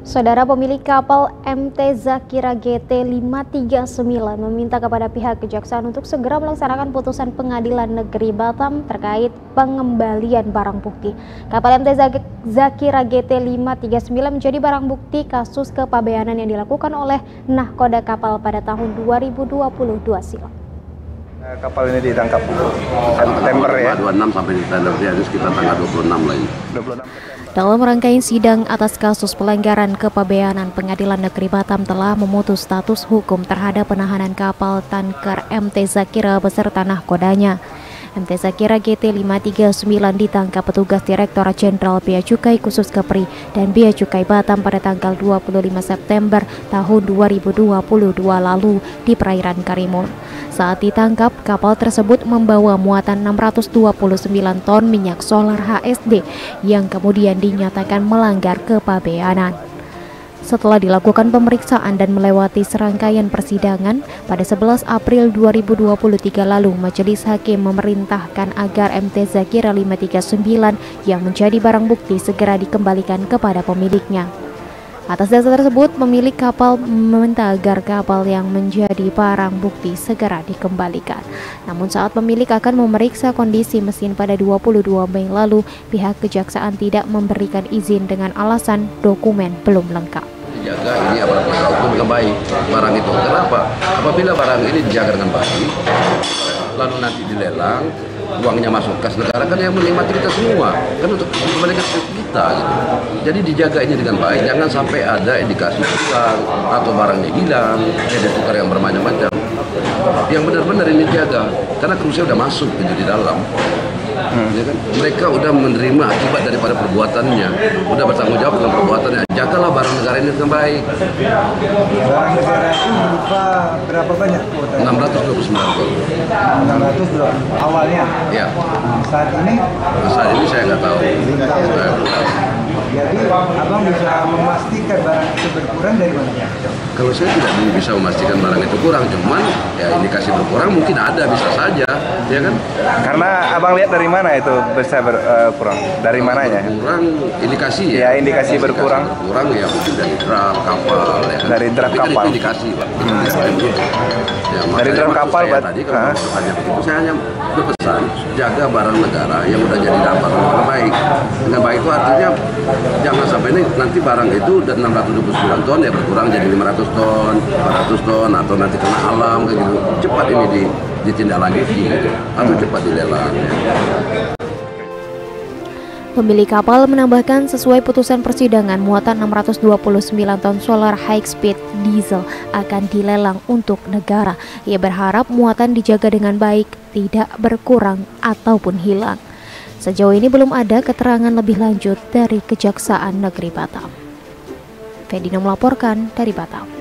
Saudara pemilik kapal MT Zakira GT 539 meminta kepada pihak kejaksaan untuk segera melaksanakan putusan pengadilan negeri Batam terkait pengembalian barang bukti. Kapal MT Zakira GT 539 menjadi barang bukti kasus kepabeanan yang dilakukan oleh nahkoda kapal pada tahun 2022 silam. Kapal ini ditangkap September ya. 26 sampai di tender dia sekitar tanggal 26 lagi. 26 dalam rangkaian sidang atas kasus pelanggaran kepabeanan Pengadilan Negeri Batam telah memutus status hukum terhadap penahanan kapal tanker MT Zakira beserta nahkodanya. MT Zakira GT 539 ditangkap petugas Direktorat Jenderal Bea Cukai Khusus Kepri dan Bea Cukai Batam pada tanggal 25 September tahun 2022 lalu di perairan Karimun. Saat ditangkap, kapal tersebut membawa muatan 629 ton minyak solar HSD yang kemudian dinyatakan melanggar kepabeanan. Setelah dilakukan pemeriksaan dan melewati serangkaian persidangan, pada 11 April 2023 lalu Majelis Hakim memerintahkan agar MT Zakira 539 yang menjadi barang bukti segera dikembalikan kepada pemiliknya. Atas dasar tersebut, pemilik kapal meminta agar kapal yang menjadi barang bukti segera dikembalikan. Namun saat pemilik akan memeriksa kondisi mesin pada 22 Mei lalu, pihak kejaksaan tidak memberikan izin dengan alasan dokumen belum lengkap. Dijaga ini aparat penegak hukum dengan baik barang itu. Kenapa? Apabila barang ini dijaga dengan baik, lalu nanti dilelang, uangnya masuk kas negara kan yang menikmati kita semua kan untuk kembalikan ke kita gitu jadi dijaga ini dengan baik jangan sampai ada indikasi kurang atau barangnya hilang ada tukar yang bermacam-macam yang benar-benar ini dijaga karena krusia sudah masuk gitu di dalam hmm. ya kan? mereka udah menerima akibat daripada perbuatannya. Udah bertanggung jawab dengan perbuatannya. Jagalah barang negara ini dengan baik. Barang negara itu berupa berapa banyak 629 ton 600 berapa awalnya? Ya saat ini? Saat ini saya nggak tahu. Saya tahu. Jadi abang bisa memastikan barang itu berkurang dari mana kalau saya tidak bisa memastikan barang itu kurang cuman ya indikasi berkurang mungkin ada bisa saja ya kan? Karena abang lihat dari mana itu bisa berkurang uh, dari mananya? kurang indikasi ya, ya indikasi, indikasi berkurang. berkurang ya mungkin dari draft kapal ya kan? dari draft kan kapal. indikasi pak. Hmm. ya, dari draft kapal saya tadi kalau hanya begitu saya hanya berpesan jaga barang negara yang udah jadi dapat dengan baik. Dengan baik itu artinya jangan sampai ini nanti barang itu dan 629 ton ya berkurang jadi 500 ton 400 ton atau nanti kena alam kayak gitu cepat ini di ditindaklanjuti gitu atau cepat dilelang ya. Pemilik kapal menambahkan sesuai putusan persidangan muatan 629 ton solar high speed diesel akan dilelang untuk negara. Ia berharap muatan dijaga dengan baik, tidak berkurang ataupun hilang. Sejauh ini belum ada keterangan lebih lanjut dari Kejaksaan Negeri Batam. Fedino melaporkan dari Batam.